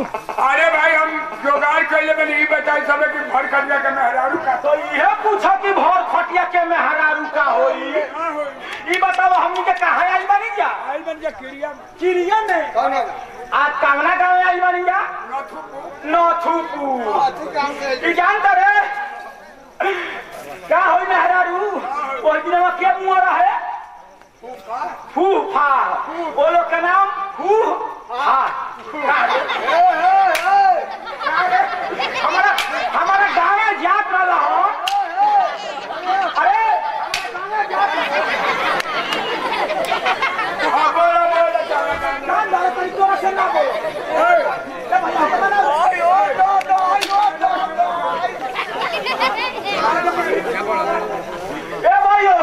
अरे भाई हम जोगाड़ कैले में नहीं बताई सब कि भर खटिया के मेहरारू का। तो इहे पूछा कि भर खटिया के में हरारू का होई? हाँ हो ई बताओ हमनी के कहाँ आई बनी जा? आई बन जा क्रिया चिड़िया में? कौन है आज कामना गाँव में आई बनी जा? नथुपु नथुपू हाँ, तू काम से ई जानता रे? क्या होई में हरारू? ओह दिन में के मुआ रहे? फूफा। वो लोग का नाम? फूफा ए, ए, ए, हमारा हमारा गाँव में जात वाला हो अरे हाँ बोला बोला चला चला कान डाले तरी तोरा से ना बोलो ए भैया हम बना ओए, ओए, दो, दो, ओए, दो, दो, दो। ए भाइयो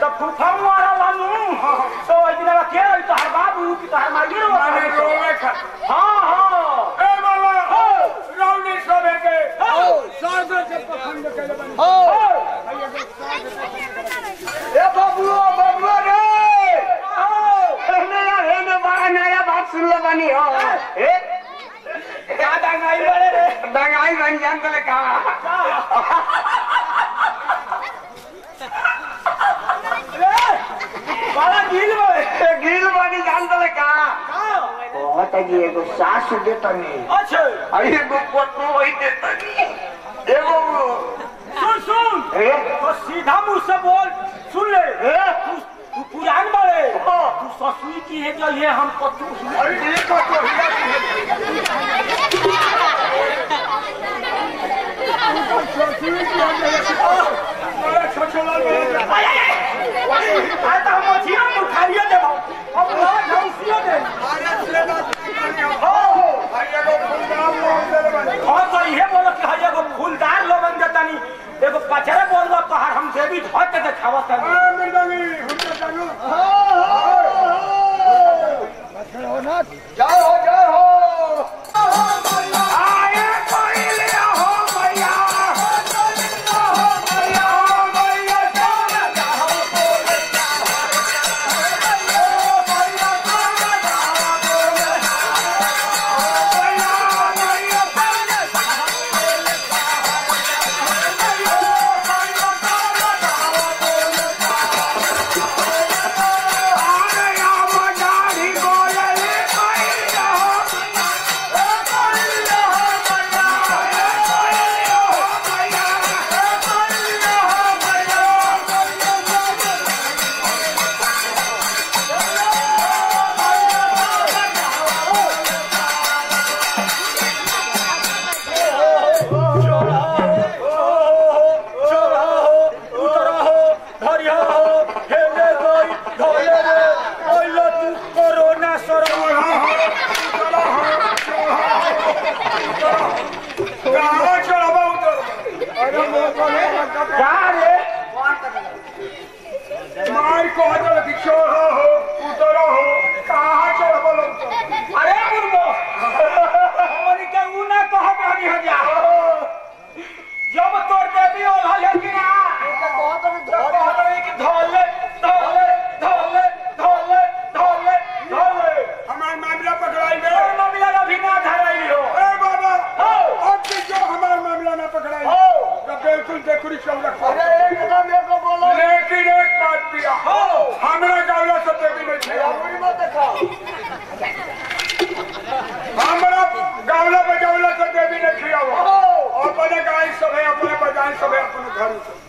तो फूफा मारा लानू तो ओइ दिन में के रही तोहर बाबू की तोहर माई रो माने रोवे खा हाँ हाँ ए बाबा रौनी सोबे के ओ, सागर से पखंड कैले बन ओ, ए बबुआ, बबुआ रे। हेने यार हेने बड़ा नया बात सुन लो बनी हो ए क्या दंगाई बड़े रे दंगाई बन जान तो कहा रे बड़ा गिल बड़े गिल बनी जान कहा बहुत है एगो सास दे अच्छा। अरे एगो पोतो वही दे एगो सुन सुन। ए? तो सीधा मुँह से बोल सुन ले। ए? तू तू पुरान बड़े। हाँ। तू ससुई की है जो ये हम अरे तो हिया बड़ा छोछोला बोला अरे तो हम मछिया में खाइए दे अब लाज हम सियो दे अरे सेना हो अरे एगो फुलदार मोहन दे बन हाँ तो इहे बोलो कि हई एगो फूलदार लोगन जतनी एगो पचरे बोल दो तो हम से भी धर के देखावत एकदम एको बोलो लेकिन एक बात हो हमरा गावला से भी नहीं हमरा गावला बजावला से भी नहीं खिया खियावा अपने गाय सब अपने बजाय सब अपने घर से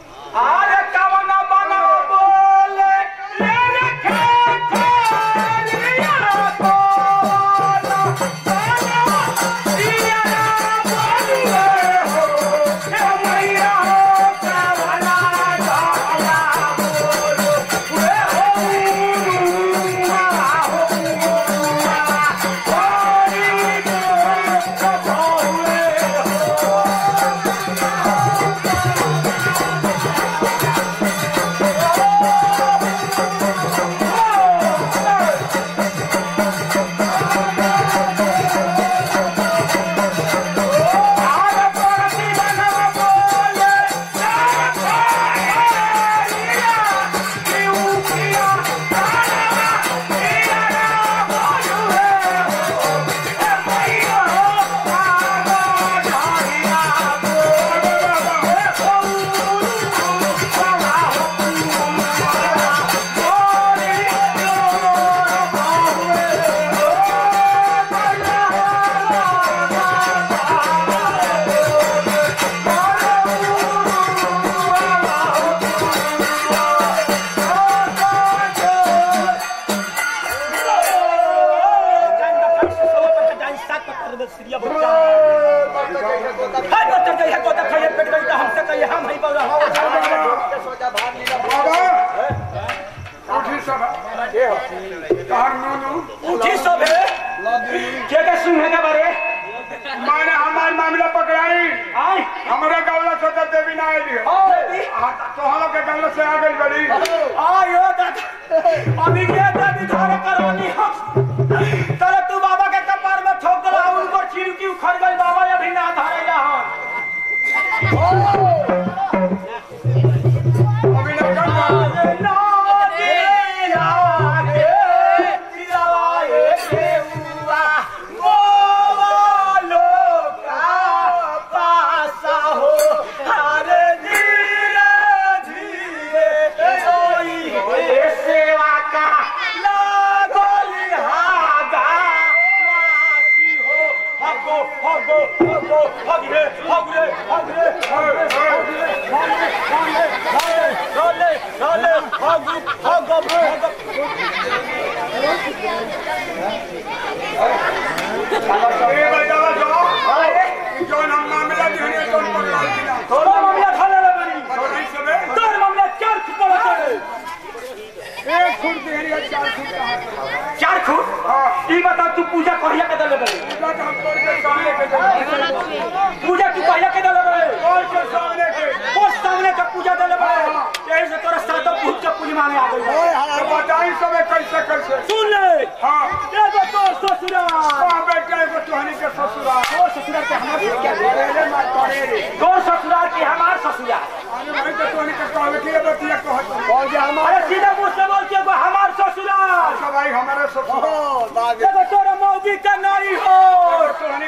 जय है गोता खाइए पेट गई तो हमसे कहिए हम ही बोल रहा बाबा उठी सब। कहर नूनू उठी सब है। के के सुने के बारे? माने हमार मामला पकड़ाई। आय हमारे गौला से तो देवी ना आई है। तो हम लोग के गौला से आ गई बड़ी आयो दादा। अभी के दादी धारे करवानी हम तले तू बाबा के कपार में ठोक दला उनको चिड़की उखड़ गई बाबा अभी ना धारेला हम अभी पूजा तू कहिया के दले बनी तोड़ के सामने के वो सामने का पूजा दले बनी यही से तोरा सातो भूत के पूजा माने आ गई तो बताई सबे कैसे कैसे सुन ले। हाँ। एगो तोर ससुराल। कहाँ बेटा एगो तुहनी के ससुराल। तोर ससुराल के हमार क्या अरे मार करे रे। तोर ससुराल की हमार ससुराल। अरे भाई तो तुहनी के कहले कि ये बतिया कहत कौन जे अरे सीधा मुँह से बोल के हमार ससुराल। सब भाई हमारे ससुराल एगो तोरा मौगी का नारी हो और तुहनी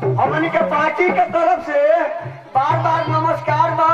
हमनी के पार्टी के तरफ़ से बार बार नमस्कार बा।